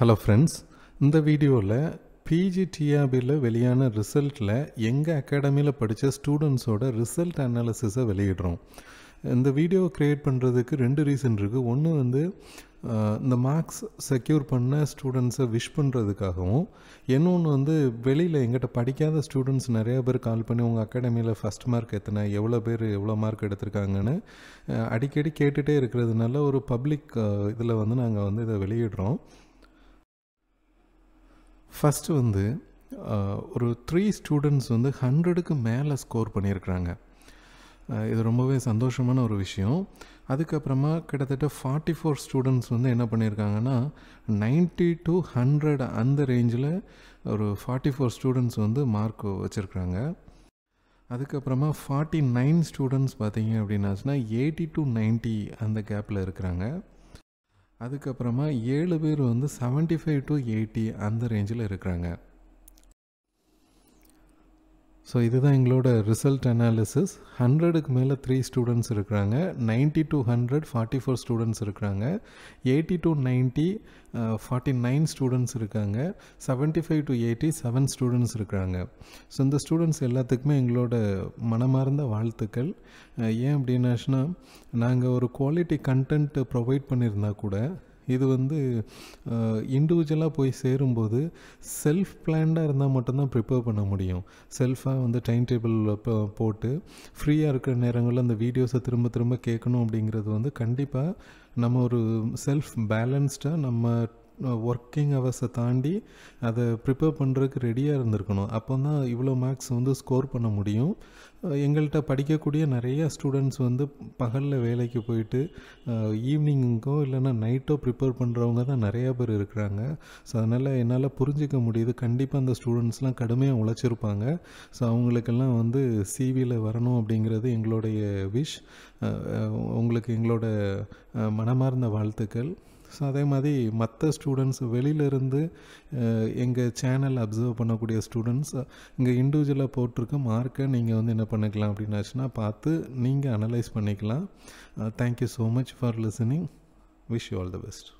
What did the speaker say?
Hello friends இந்த வீடியோவில் பிஜிடிஆபியில் வெளியான ரிசல்ட்டில் எங்கள் அகாடமியில் படித்த ஸ்டூடெண்ட்ஸோட ரிசல்ட் அனாலிசிஸை வெளியிடுறோம். இந்த வீடியோ க்ரியேட் பண்ணுறதுக்கு ரெண்டு ரீசன் இருக்குது ஒன்று வந்து இந்த மார்க்ஸ் செக்யூர் பண்ண ஸ்டூடெண்ட்ஸை விஷ் பண்ணுறதுக்காகவும் இன்னொன்று வந்து வெளியில் எங்கிட்ட படிக்காத ஸ்டூடெண்ட்ஸ் நிறையா பேர் கால் பண்ணி உங்கள் அகாடமியில் ஃபஸ்ட் மார்க் எத்தனை? எவ்வளோ பேர் எவ்வளோ மார்க் எடுத்திருக்காங்கன்னு அடிக்கடி கேட்டுகிட்டே இருக்கிறதுனால ஒரு பப்ளிக் இதில் வந்து நாங்கள் வந்து இதை வெளியிடுறோம். ஃபஸ்ட்டு வந்து ஒரு த்ரீ ஸ்டூடெண்ட்ஸ் வந்து ஹண்ட்ரடுக்கு மேலே ஸ்கோர் பண்ணியிருக்கிறாங்க. இது ரொம்பவே சந்தோஷமான ஒரு விஷயம். அதுக்கப்புறமா கிட்டத்தட்ட ஃபார்ட்டி ஃபோர் ஸ்டூடெண்ட்ஸ் வந்து என்ன பண்ணியிருக்காங்கன்னா 90 டு ஹண்ட்ரட் அந்த ரேஞ்சில் ஒரு ஃபார்ட்டி ஃபோர் ஸ்டூடெண்ட்ஸ் வந்து மார்க் வச்சுருக்குறாங்க. அதுக்கப்புறமா ஃபார்ட்டி நைன் ஸ்டூடெண்ட்ஸ் பார்த்தீங்க அப்படின்னாச்சுன்னா எயிட்டி டு 90 அந்த கேப்பில் இருக்கிறாங்க. அதுக்கப்புறமா ஏழு பேர் வந்து 75 ஃபைவ் டு எயிட்டி அந்த ரேஞ்சில் இருக்கிறாங்க. ஸோ இதுதான் எங்களோட ரிசல்ட் அனாலிசிஸ் ஹண்ட்ரடுக்கு மேலே த்ரீ ஸ்டூடெண்ட்ஸ் இருக்கிறாங்க. Ninety to hundred forty four students இருக்கிறாங்க. Eighty to ninety forty nine students இருக்காங்க. 75 five to eighty seven students இருக்கிறாங்க. ஸோ இந்த ஸ்டூடெண்ட்ஸ் எல்லாத்துக்குமே எங்களோட மனமார்ந்த வாழ்த்துக்கள். Uh, ஏன் அப்படின்னாச்சுன்னா நாங்கள் ஒரு குவாலிட்டி கண்டென்ட் ப்ரொவைட் பண்ணியிருந்தா கூட இது வந்து இண்டிவிஜுவலாக போய் சேரும்போது செல்ஃப் பிளான்டாக இருந்தால் மட்டும்தான் ப்ரிப்பேர் பண்ண முடியும். செல்ஃபாக வந்து டைம் டேபிள் போட்டு ஃப்ரீயாக இருக்கிற நேரங்களில் அந்த வீடியோஸை திரும்ப திரும்ப கேட்கணும் அப்படிங்கிறது வந்து கண்டிப்பாக நம்ம ஒரு செல்ஃப் பேலன்ஸ்டாக நம்ம ஒர்க்கிங் ஹவர்ஸை தாண்டி அதை ப்ரிப்பேர் பண்ணுறதுக்கு ரெடியாக இருந்திருக்கணும். அப்போ தான் இவ்வளோ மார்க்ஸ் வந்து ஸ்கோர் பண்ண முடியும். எங்கள்கிட்ட படிக்கக்கூடிய நிறைய ஸ்டூடெண்ட்ஸ் வந்து பகலில் வேலைக்கு போயிட்டு ஈவினிங்கோ இல்லைன்னா நைட்டோ ப்ரிப்பேர் பண்ணுறவங்க தான் நிறையா பேர் இருக்கிறாங்க. ஸோ அதனால் என்னால் புரிஞ்சிக்க முடியுது. கண்டிப்பாக அந்த ஸ்டூடெண்ட்ஸ்லாம் கடுமையாக உழைச்சிருப்பாங்க. ஸோ அவங்களுக்கெல்லாம் வந்து சிவியில் வரணும் அப்படிங்கிறது எங்களுடைய விஷ் உங்களுக்கு எங்களோட மனமார்ந்த வாழ்த்துக்கள். ஸோ அதே மாதிரி மற்ற ஸ்டூடெண்ட்ஸ் வெளியிலேருந்து எங்கள் சேனல் அப்சர்வ் பண்ணக்கூடிய ஸ்டூடெண்ட்ஸ் இங்கே இண்டிவிஜுவலாக போட்டிருக்க மார்க்கை நீங்கள் வந்து என்ன பண்ணிக்கலாம் அப்படின்னாச்சுன்னா பார்த்து நீங்கள் அனலைஸ் பண்ணிக்கலாம். Thank you so much for listening wish you all the best